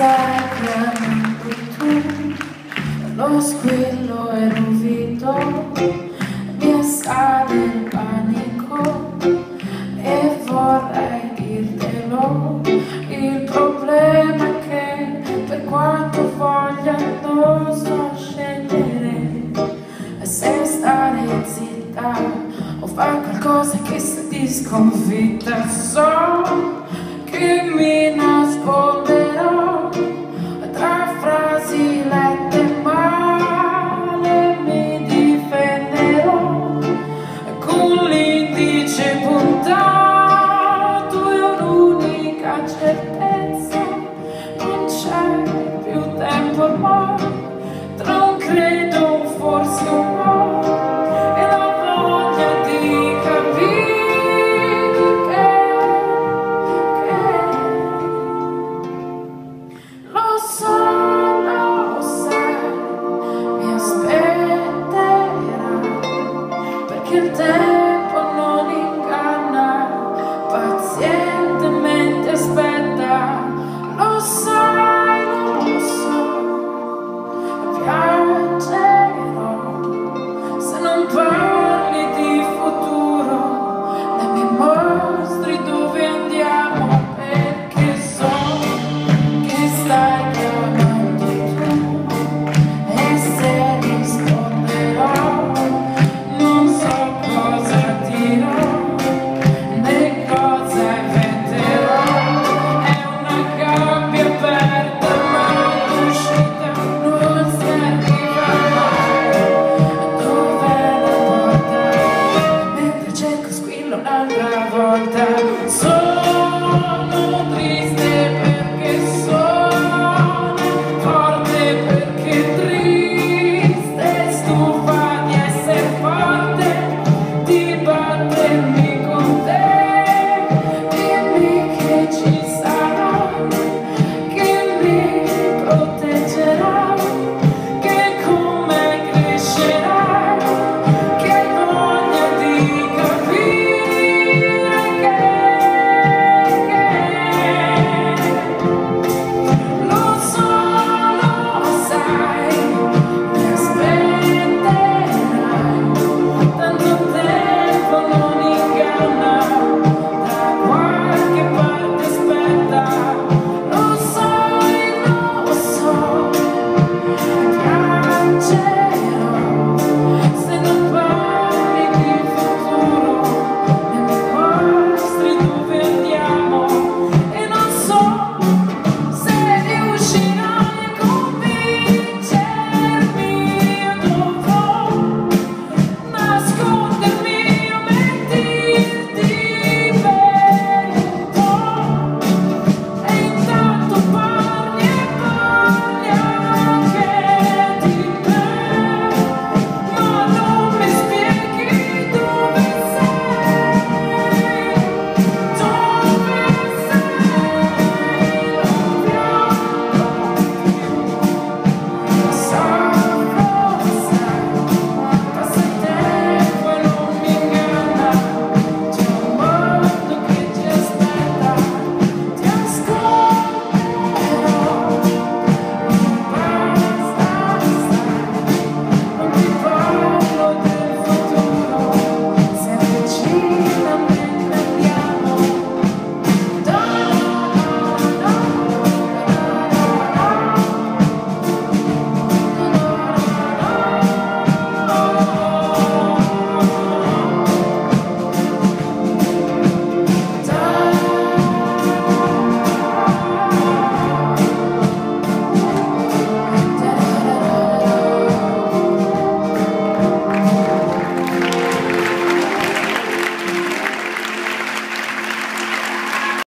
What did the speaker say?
stai chiamando tu. Lo squillo è rovito mi assale il panico e vorrei dirtelo. Il problema è che per quanto voglia non so scegliere se stare zitta o fare qualcosa che sia di sconfitta so che mi could dance.